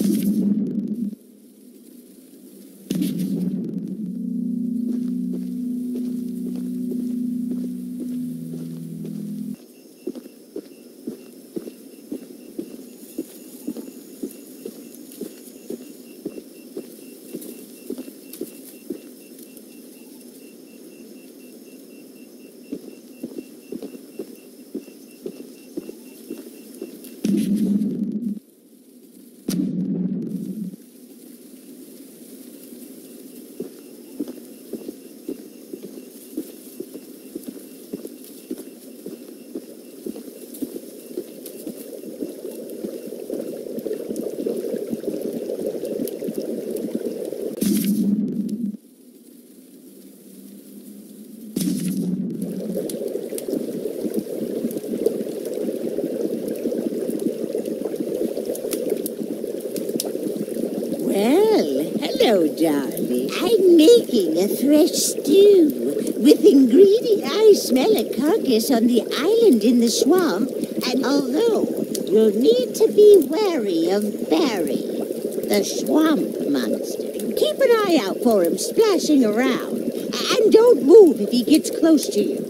Well, hello, darling. I'm making a fresh stew. With ingredients. I smell a carcass on the island in the swamp, and although you'll need to be wary of Barry, the swamp monster. Keep an eye out for him splashing around, and don't move if he gets close to you.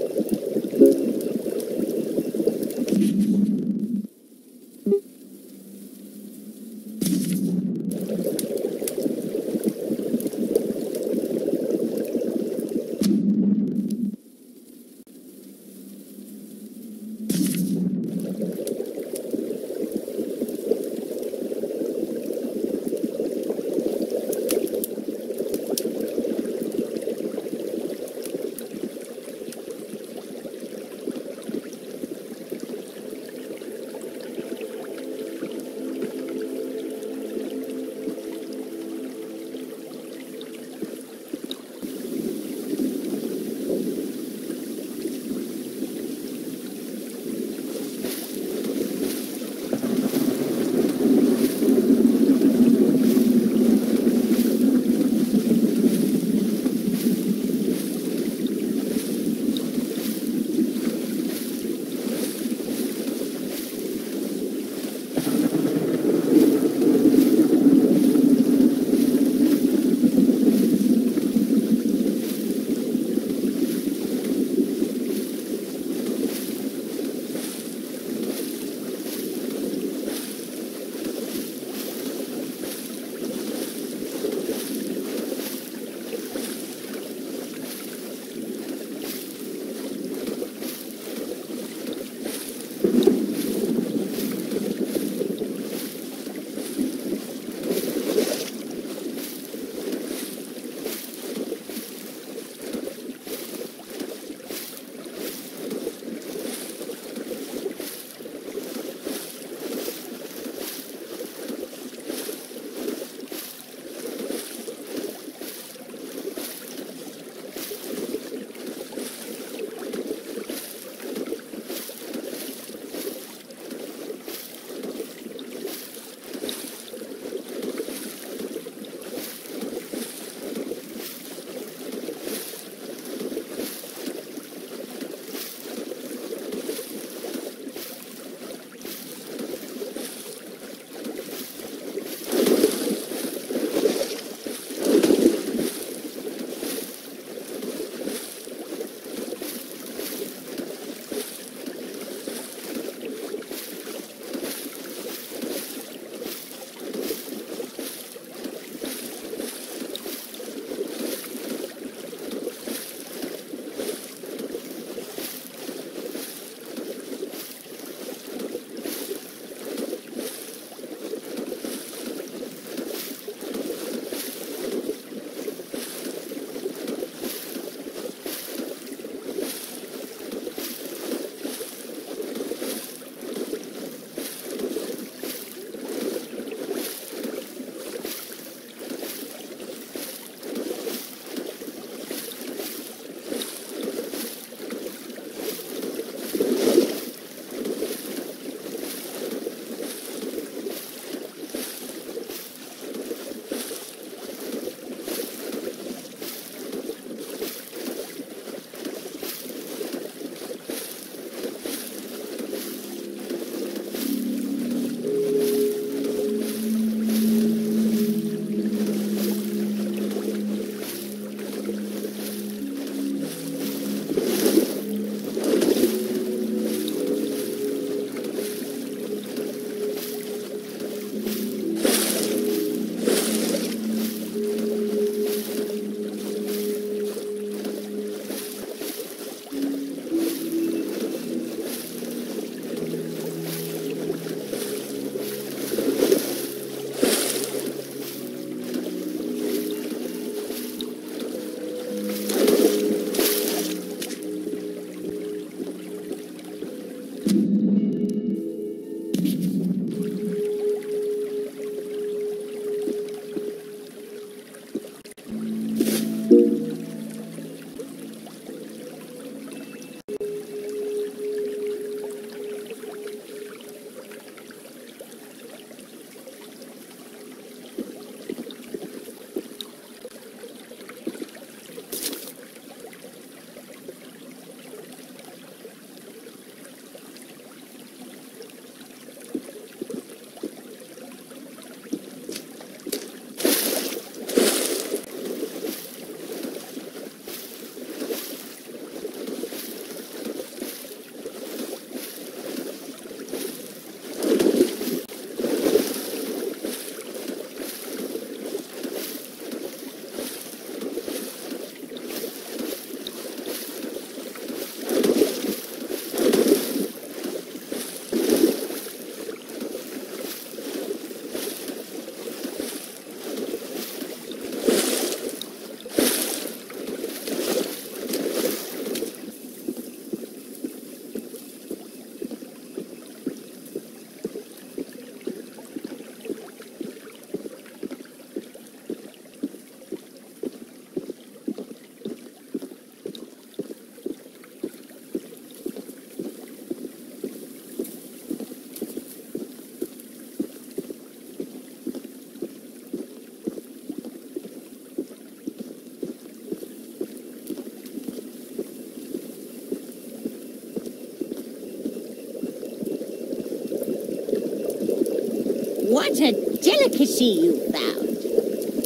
What a delicacy you found.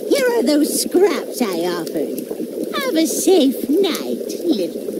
Here are those scraps I offered. Have a safe night, little